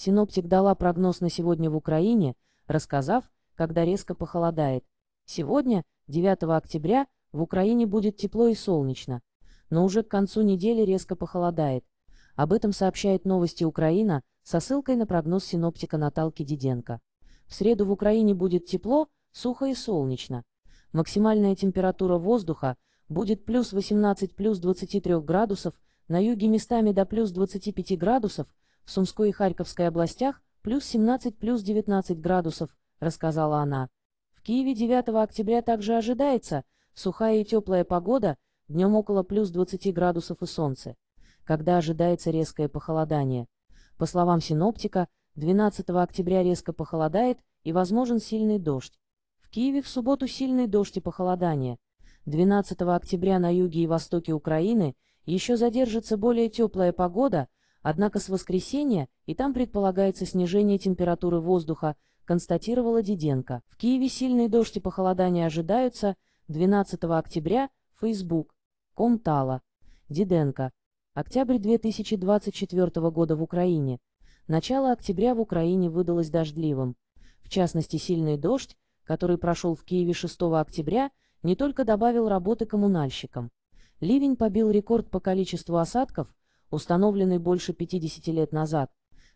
Синоптик дала прогноз на сегодня в Украине, рассказав, когда резко похолодает. Сегодня, 9 октября, в Украине будет тепло и солнечно, но уже к концу недели резко похолодает. Об этом сообщает новости Украина со ссылкой на прогноз синоптика Наталки Диденко. В среду в Украине будет тепло, сухо и солнечно. Максимальная температура воздуха будет плюс 18 плюс 23 градусов, на юге местами до плюс 25 градусов, Сумской и Харьковской областях плюс 17 плюс 19 градусов, рассказала она. В Киеве 9 октября также ожидается сухая и теплая погода, днем около плюс 20 градусов и солнце, когда ожидается резкое похолодание. По словам синоптика, 12 октября резко похолодает и возможен сильный дождь. В Киеве в субботу сильный дождь и похолодание. 12 октября на юге и востоке Украины еще задержится более теплая погода, однако с воскресенья и там предполагается снижение температуры воздуха, констатировала Диденко. В Киеве сильный дождь и похолодание ожидаются 12 октября, Facebook, Комтала, Диденко. Октябрь 2024 года в Украине. Начало октября в Украине выдалось дождливым. В частности, сильный дождь, который прошел в Киеве 6 октября, не только добавил работы коммунальщикам. Ливень побил рекорд по количеству осадков, установленный больше 50 лет назад.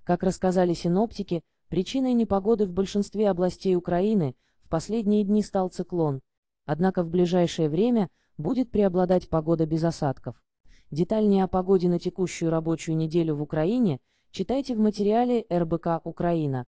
Как рассказали синоптики, причиной непогоды в большинстве областей Украины в последние дни стал циклон. Однако в ближайшее время будет преобладать погода без осадков. Детальнее о погоде на текущую рабочую неделю в Украине читайте в материале РБК «Украина».